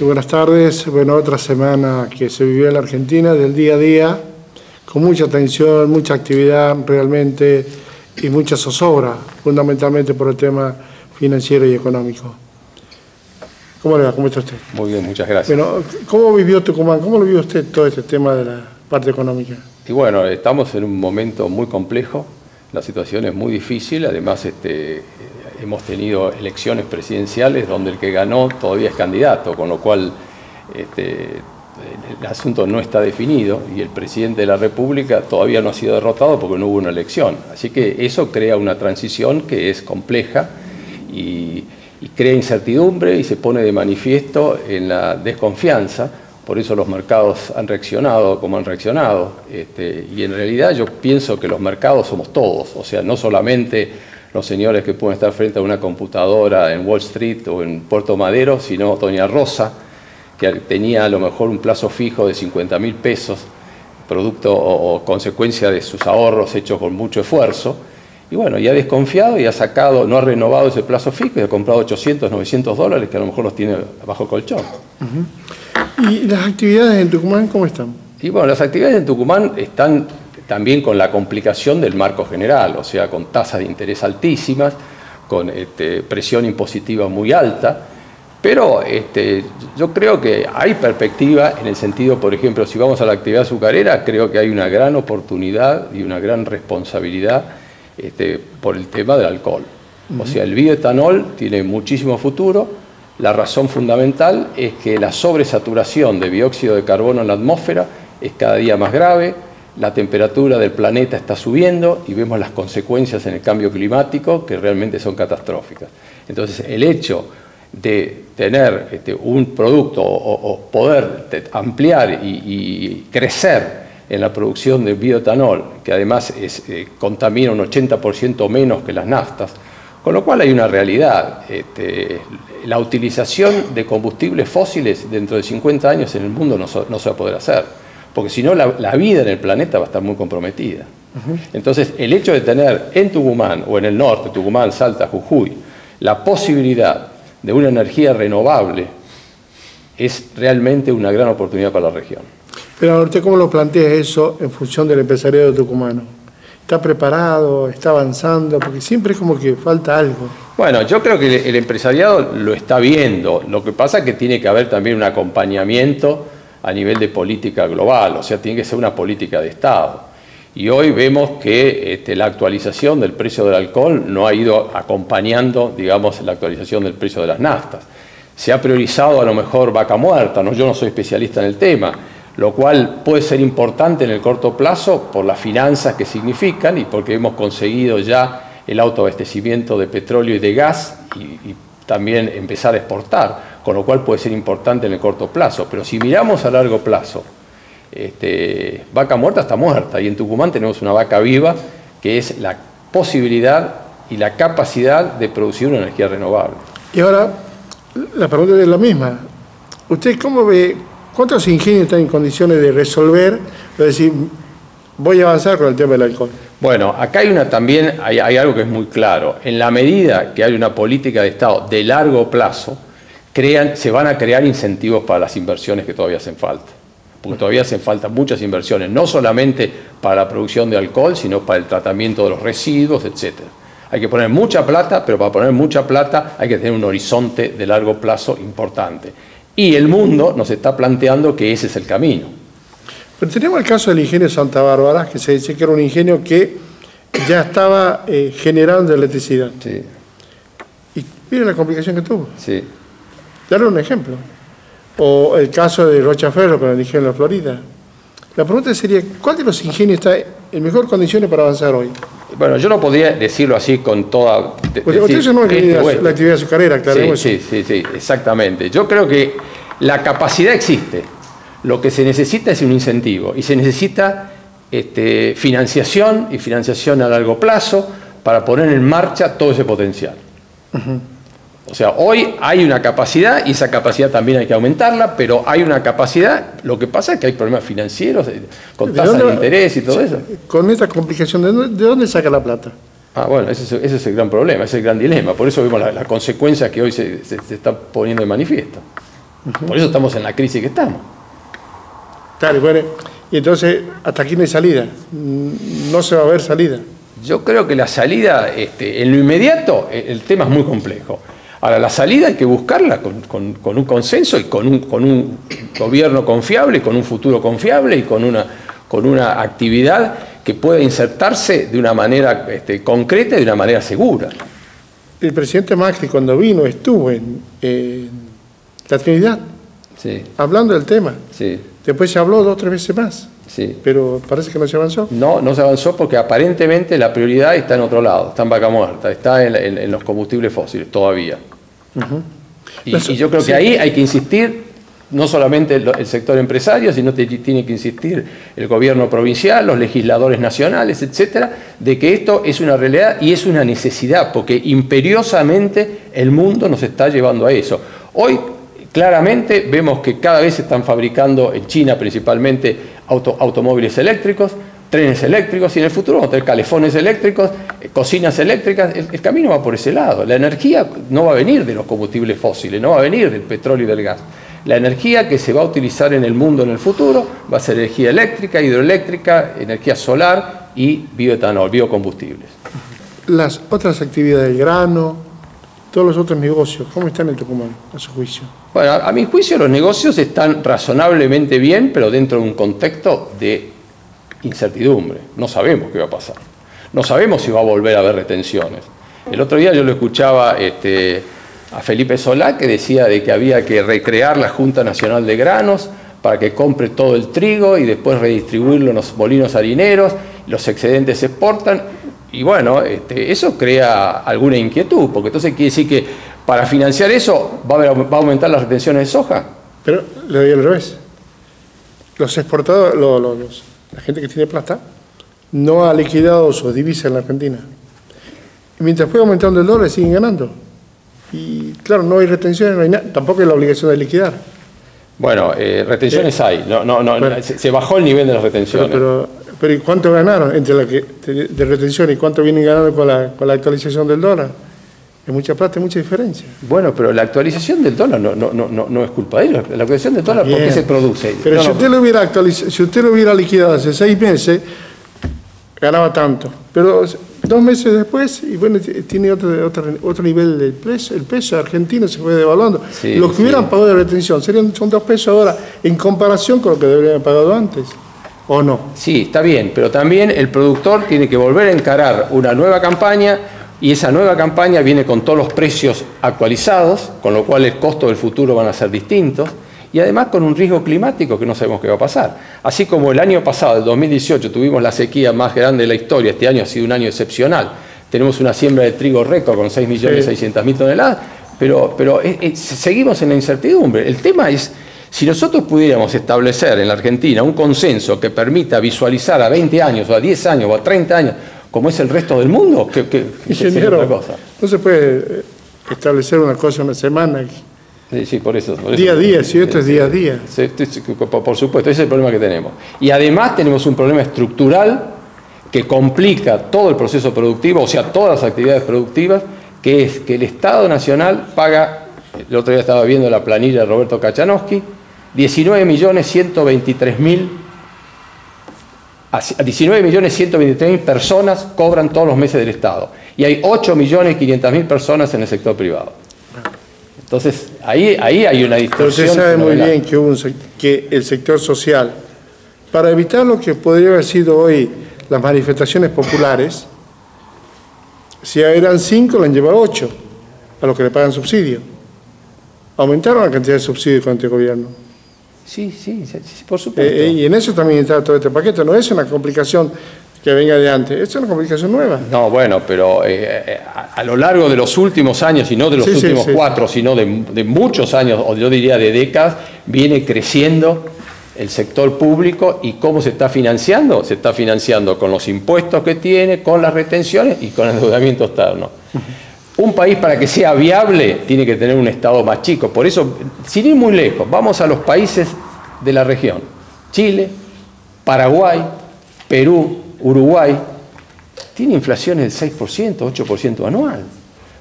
y buenas tardes. Bueno, otra semana que se vivió en la Argentina, del día a día, con mucha tensión, mucha actividad realmente y mucha zozobra, fundamentalmente por el tema financiero y económico. ¿Cómo le va? ¿Cómo está usted? Muy bien, muchas gracias. Bueno, ¿cómo vivió Tucumán? ¿Cómo lo vivió usted todo este tema de la parte económica? Y bueno, estamos en un momento muy complejo, la situación es muy difícil, además este, hemos tenido elecciones presidenciales donde el que ganó todavía es candidato, con lo cual este, el asunto no está definido y el presidente de la República todavía no ha sido derrotado porque no hubo una elección. Así que eso crea una transición que es compleja y, crea incertidumbre y se pone de manifiesto en la desconfianza. Por eso los mercados han reaccionado como han reaccionado. Este, y en realidad yo pienso que los mercados somos todos, o sea, no solamente los señores que pueden estar frente a una computadora en Wall Street o en Puerto Madero, sino Doña Rosa, que tenía a lo mejor un plazo fijo de 50 mil pesos, producto o, consecuencia de sus ahorros hechos con mucho esfuerzo, y bueno, ya ha desconfiado y ha sacado, no ha renovado ese plazo fijo y ha comprado 800, 900 dólares que a lo mejor los tiene bajo colchón. ¿Y las actividades en Tucumán cómo están? Y bueno, las actividades en Tucumán están también con la complicación del marco general, o sea, con tasas de interés altísimas, con este, presión impositiva muy alta, pero este, yo creo que hay perspectiva en el sentido, por ejemplo, si vamos a la actividad azucarera, creo que hay una gran oportunidad y una gran responsabilidad este, por el tema del alcohol. O sea, el bioetanol tiene muchísimo futuro. La razón fundamental es que la sobresaturación de dióxido de carbono en la atmósfera es cada día más grave la temperatura del planeta está subiendo y vemos las consecuencias en el cambio climático que realmente son catastróficas. Entonces, el hecho de tener este, un producto o, poder ampliar y, crecer en la producción de bioetanol, que además eh, contamina un 80% menos que las naftas, con lo cual hay una realidad. Este, la utilización de combustibles fósiles dentro de 50 años en el mundo no se va a poder hacer porque si no la, vida en el planeta va a estar muy comprometida. Entonces, el hecho de tener en Tucumán o en el norte, Tucumán, Salta, Jujuy, la posibilidad de una energía renovable es realmente una gran oportunidad para la región. Pero usted cómo lo plantea eso en función del empresariado tucumano? ¿Está preparado? ¿Está avanzando? Porque siempre es como que falta algo. Bueno, yo creo que el empresariado lo está viendo. Lo que pasa es que tiene que haber también un acompañamiento a nivel de política global, o sea, tiene que ser una política de Estado. Y hoy vemos que este, la actualización del precio del alcohol no ha ido acompañando, digamos, la actualización del precio de las naftas. Se ha priorizado a lo mejor vaca muerta, ¿no? yo no soy especialista en el tema, lo cual puede ser importante en el corto plazo por las finanzas que significan y porque hemos conseguido ya el autoabastecimiento de petróleo y de gas y, y también empezar a exportar con lo cual puede ser importante en el corto plazo. Pero si miramos a largo plazo, este, vaca muerta está muerta y en Tucumán tenemos una vaca viva que es la posibilidad y la capacidad de producir una energía renovable. Y ahora, la pregunta es la misma. ¿Usted cómo ve, cuántos ingenios están en condiciones de resolver, es decir, voy a avanzar con el tema del alcohol? Bueno, acá hay una también, hay algo que es muy claro. En la medida que hay una política de Estado de largo plazo, se van a crear incentivos para las inversiones que todavía hacen falta. Porque todavía hacen falta muchas inversiones, no solamente para la producción de alcohol, sino para el tratamiento de los residuos, etc. Hay que poner mucha plata, pero para poner mucha plata hay que tener un horizonte de largo plazo importante. Y el mundo nos está planteando que ese es el camino. Pero tenemos el caso del ingenio Santa Bárbara, que se dice que era un ingenio que ya estaba eh, generando electricidad. Sí. Y mire la complicación que tuvo. Sí. Darle un ejemplo. O el caso de Rocha Ferro con el ingenio de Florida. La pregunta sería, ¿cuál de los ingenios está en mejor condiciones para avanzar hoy? Bueno, yo no podría decirlo así con toda... Porque usted no este, la actividad azucarera, claro. Sí, sí, sí, exactamente. Yo creo que la capacidad existe. Lo que se necesita es un incentivo y se necesita este, financiación y financiación a largo plazo para poner en marcha todo ese potencial. O sea, hoy hay una capacidad y esa capacidad también hay que aumentarla, pero hay una capacidad, lo que pasa es que hay problemas financieros, eh, con tasas de, interés y todo eso. Con esta complicación, ¿de dónde, saca la plata? Ah, bueno, ese es, el gran problema, ese es el gran dilema. Por eso vemos la, consecuencia que hoy se, está poniendo de manifiesto. Por eso estamos en la crisis que estamos. Claro, bueno, y entonces hasta aquí no hay salida, Mm, no se va a ver salida. Yo creo que la salida, este, en lo inmediato, eh, el tema es muy complejo. Ahora, la salida hay que buscarla con, un consenso y con un, gobierno confiable, con un futuro confiable y con una, con una actividad que pueda insertarse de una manera este, concreta y de una manera segura. El presidente Macri cuando vino estuvo en, en la Trinidad Sí, hablando del tema. sí, Después se habló dos o tres veces más, sí. pero parece que no se avanzó. No, no se avanzó porque aparentemente la prioridad está en otro lado, está en vaca muerta, está en, en- en los combustibles fósiles todavía. y, yo creo sí. que ahí hay que insistir, no solamente el, el sector empresario, sino que tiene que insistir el gobierno provincial, los legisladores nacionales, etcétera, de que esto es una realidad y es una necesidad, porque imperiosamente el mundo nos está llevando a eso. Hoy claramente vemos que cada vez se están fabricando en China principalmente auto- automóviles eléctricos, trenes eléctricos y en el futuro vamos a tener calefones eléctricos, eh, cocinas eléctricas. El, el camino va por ese lado. La energía no va a venir de los combustibles fósiles, no va a venir del petróleo y del gas. La energía que se va a utilizar en el mundo en el futuro va a ser energía eléctrica, hidroeléctrica, energía solar y bioetanol, biocombustibles. Las otras actividades del grano, todos los otros negocios, ¿cómo están en Tucumán, a su juicio? Bueno, a mi juicio los negocios están razonablemente bien, pero dentro de un contexto de incertidumbre. No sabemos qué va a pasar. No sabemos si va a volver a haber retenciones. El otro día yo lo escuchaba este, a Felipe Solá que decía de que había que recrear la Junta Nacional de Granos para que compre todo el trigo y después redistribuirlo en los molinos harineros, los excedentes se exportan. Y bueno, este, eso crea alguna inquietud, porque entonces quiere decir que para financiar eso va a, haber- va a aumentar las retenciones de soja. Pero le doy al revés. Los exportadores, lo- lo- los- la gente que tiene plata, no ha liquidado sus divisas en la Argentina. Y mientras fue aumentando el dólar, siguen ganando. Y claro, no hay retenciones, no hay nada, tampoco hay la obligación de liquidar. Bueno, eh, retenciones hay, no, no, no, Bueno. se, se bajó el nivel de las Pero, retenciones. pero, pero ¿y cuánto ganaron entre la que, de, de retención y cuánto vienen ganando con la, con la actualización del dólar? Es mucha plata, hay mucha diferencia. Bueno, pero la actualización del dólar no, no, no, no, no es culpa de ellos. La actualización del dólar, ¿por qué se produce? Pero No, si, usted lo hubiera si usted lo hubiera liquidado hace seis meses, ganaba tanto. Pero dos meses después, y bueno, tiene otro, otro, otro nivel del precio. El peso argentino se fue devaluando. Sí, lo que sí. hubieran pagado de retención serían, son dos pesos ahora en comparación con lo que deberían haber pagado antes. ¿O no? Sí, está bien, pero también el productor tiene que volver a encarar una nueva campaña y esa nueva campaña viene con todos los precios actualizados, con lo cual el costo del futuro van a ser distintos y además con un riesgo climático que no sabemos qué va a pasar. Así como el año pasado, el 2018, tuvimos la sequía más grande de la historia, este año ha sido un año excepcional. Tenemos una siembra de trigo récord con 6.600.000 toneladas, pero, pero eh, eh, seguimos en la incertidumbre. El tema es, si nosotros pudiéramos establecer en la Argentina un consenso que permita visualizar a 20 años, o a 10 años, o a 30 años, como es el resto del mundo, que, que, que Ingeniero, otra cosa. no se puede eh, establecer una cosa una semana, Sí, sí, por eso. por eso- día a día, si esto es día a día. Por supuesto, ese es el problema que tenemos. Y además tenemos un problema estructural que complica todo el proceso productivo, o sea, todas las actividades productivas, que es que el Estado Nacional paga, el otro día estaba viendo la planilla de Roberto Kachanowski, 19.123.000 a 19.123.000 personas cobran todos los meses del Estado. Y hay 8.500.000 personas en el sector privado. Entonces, ahí, ahí hay una Pero distorsión. usted sabe muy bien que, hubo un que el sector social, para evitar lo que podría haber sido hoy las manifestaciones populares, si eran cinco, le han llevado ocho a los que le pagan subsidio. Aumentaron la cantidad de subsidios con este gobierno. Sí, sí, sí, sí, por supuesto. Eh, eh, y en eso también está todo este paquete. No es una complicación que venga de antes, es una complicación nueva. No, bueno, pero eh, eh, a, a lo largo de los últimos años, y no de los Sí, sí, últimos sí. cuatro, sino de, de muchos años, o yo diría de décadas, viene creciendo el sector público y cómo se está financiando. Se está financiando con los impuestos que tiene, con las retenciones y con el endeudamiento externo. Un país para que sea viable tiene que tener un Estado más chico. Por eso, sin ir muy lejos, vamos a los países de la región. Chile, Paraguay, Perú, Uruguay, tiene inflaciones del 6%, 8% anual.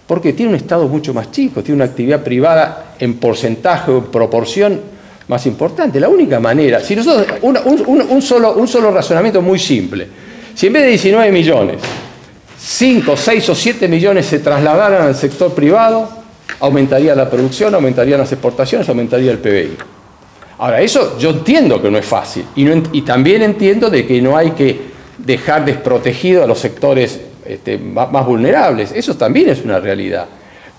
porque tiene un Estado mucho más chico, tiene una actividad privada en porcentaje o en proporción más importante. La única manera, si nosotros, un, solo, un solo razonamiento muy simple, si en vez de 19 millones, 5, 6 o 7 millones se trasladaran al sector privado, aumentaría la producción, aumentarían las exportaciones, aumentaría el PBI. Ahora, eso yo entiendo que no es fácil y, y también entiendo de que no hay que dejar desprotegido a los sectores este, más vulnerables. Eso también es una realidad.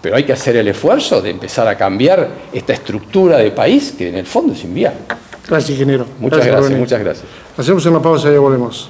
Pero hay que hacer el esfuerzo de empezar a cambiar esta estructura de país que en el fondo es inviable. Gracias, ingeniero. Muchas gracias, muchas gracias. Hacemos una pausa y ya volvemos.